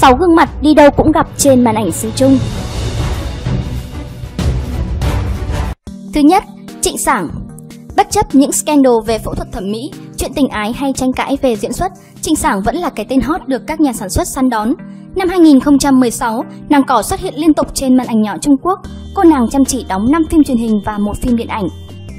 sáu gương mặt đi đâu cũng gặp trên màn ảnh xứ chung. Thứ nhất, Trịnh Sảng Bất chấp những scandal về phẫu thuật thẩm mỹ, chuyện tình ái hay tranh cãi về diễn xuất, Trịnh Sảng vẫn là cái tên hot được các nhà sản xuất săn đón. Năm 2016, nàng cỏ xuất hiện liên tục trên màn ảnh nhỏ Trung Quốc. Cô nàng chăm chỉ đóng 5 phim truyền hình và một phim điện ảnh.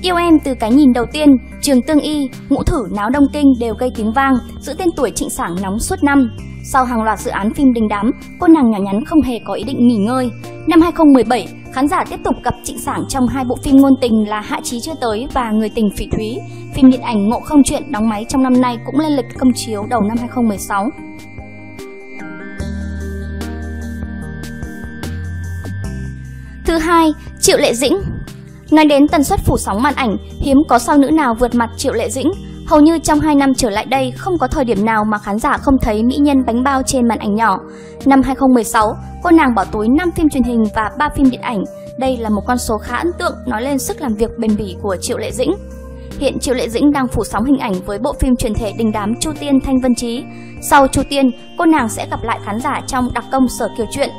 Yêu em từ cái nhìn đầu tiên, Trường Tương Y, Ngũ Thử Náo Đông Kinh đều gây tiếng vang, giữ tên tuổi Trịnh Sảng nóng suốt năm. Sau hàng loạt dự án phim đình đám, cô nàng nhỏ nhắn không hề có ý định nghỉ ngơi. Năm 2017, khán giả tiếp tục gặp Trịnh Sảng trong hai bộ phim ngôn tình là Hạ Chí chưa tới và Người tình phỉ thúy. Phim điện ảnh Ngộ không chuyện đóng máy trong năm nay cũng lên lịch công chiếu đầu năm 2016. Thứ hai, Triệu Lệ Dĩnh Nói đến tần suất phủ sóng màn ảnh, hiếm có sao nữ nào vượt mặt Triệu Lệ Dĩnh. Hầu như trong 2 năm trở lại đây, không có thời điểm nào mà khán giả không thấy mỹ nhân bánh bao trên màn ảnh nhỏ. Năm 2016, cô nàng bỏ túi 5 phim truyền hình và 3 phim điện ảnh. Đây là một con số khá ấn tượng nói lên sức làm việc bền bỉ của Triệu Lệ Dĩnh. Hiện Triệu Lệ Dĩnh đang phủ sóng hình ảnh với bộ phim truyền thể đình đám Chu Tiên Thanh Vân Trí. Sau Chu Tiên, cô nàng sẽ gặp lại khán giả trong đặc công Sở Kiều Truyện.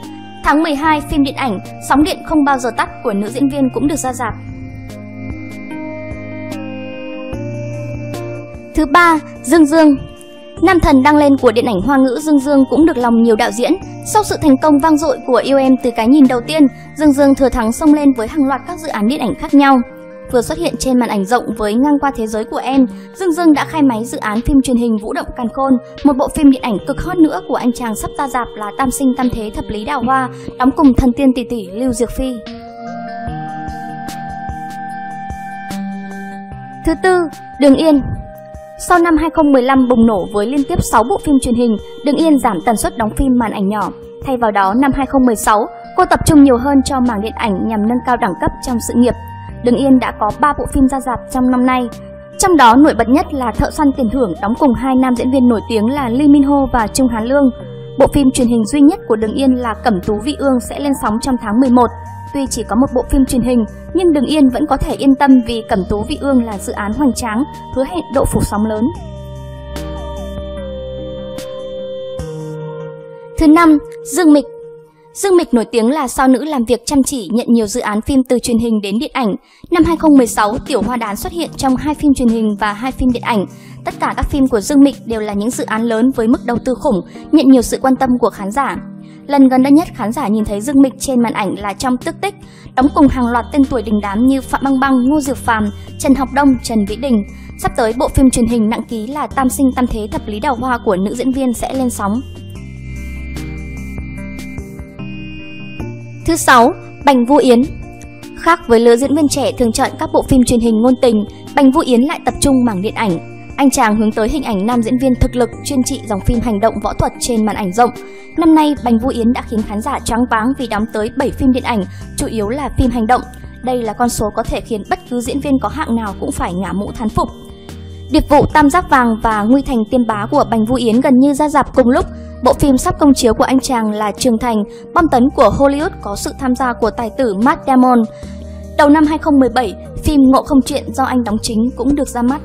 Tháng 12, phim điện ảnh Sóng điện không bao giờ tắt của nữ diễn viên cũng được ra rạp. Thứ ba, Dương Dương Nam thần đăng lên của điện ảnh hoa ngữ Dương Dương cũng được lòng nhiều đạo diễn. Sau sự thành công vang dội của yêu em từ cái nhìn đầu tiên, Dương Dương thừa thắng xông lên với hàng loạt các dự án điện ảnh khác nhau. Vừa xuất hiện trên màn ảnh rộng với ngang qua thế giới của em, Dương Dương đã khai máy dự án phim truyền hình Vũ động Càn Khôn, một bộ phim điện ảnh cực hot nữa của anh chàng sắp ra dạp là Tam sinh tam thế thập lý đào hoa, đóng cùng thần tiên tỷ tỷ Lưu Diệc Phi. Thứ tư, Đường Yên sau năm 2015 bùng nổ với liên tiếp 6 bộ phim truyền hình, Đường Yên giảm tần suất đóng phim màn ảnh nhỏ. Thay vào đó, năm 2016, cô tập trung nhiều hơn cho mảng điện ảnh nhằm nâng cao đẳng cấp trong sự nghiệp. Đừng Yên đã có 3 bộ phim ra rạp trong năm nay. Trong đó nổi bật nhất là Thợ săn tiền thưởng đóng cùng hai nam diễn viên nổi tiếng là Lee Min Ho và Trung Hán Lương. Bộ phim truyền hình duy nhất của Đường Yên là Cẩm Tú Vị Ương sẽ lên sóng trong tháng 11. Tuy chỉ có một bộ phim truyền hình, nhưng Đường Yên vẫn có thể yên tâm vì Cẩm Tú Vị Ương là dự án hoành tráng, hứa hẹn độ phủ sóng lớn. Thứ năm, Dương Mịch Dương Mịch nổi tiếng là sao nữ làm việc chăm chỉ nhận nhiều dự án phim từ truyền hình đến điện ảnh. Năm 2016, Tiểu Hoa Đán xuất hiện trong hai phim truyền hình và hai phim điện ảnh. Tất cả các phim của Dương Mịch đều là những dự án lớn với mức đầu tư khủng, nhận nhiều sự quan tâm của khán giả. Lần gần đây nhất khán giả nhìn thấy Dương Mịch trên màn ảnh là trong Tức Tích, đóng cùng hàng loạt tên tuổi đình đám như Phạm Băng Băng, Ngô Diệp Phàm, Trần Học Đông, Trần Vĩ Đình. Sắp tới bộ phim truyền hình nặng ký là Tam sinh tam thế thập lý đào hoa của nữ diễn viên sẽ lên sóng. Thứ sáu, Bành Vũ Yến Khác với lứa diễn viên trẻ thường chọn các bộ phim truyền hình ngôn tình, Bành Vũ Yến lại tập trung mảng điện ảnh. Anh chàng hướng tới hình ảnh nam diễn viên thực lực chuyên trị dòng phim hành động võ thuật trên màn ảnh rộng. Năm nay, Bành Vũ Yến đã khiến khán giả choáng váng vì đóng tới 7 phim điện ảnh, chủ yếu là phim hành động. Đây là con số có thể khiến bất cứ diễn viên có hạng nào cũng phải ngả mũ thán phục. Điệp vụ Tam Giác Vàng và Nguy Thành Tiêm Bá của Bành Vũ Yến gần như ra dạp cùng lúc. Bộ phim sắp công chiếu của anh chàng là Trường Thành, bom tấn của Hollywood có sự tham gia của tài tử Matt Damon. Đầu năm 2017, phim Ngộ không chuyện do anh đóng chính cũng được ra mắt.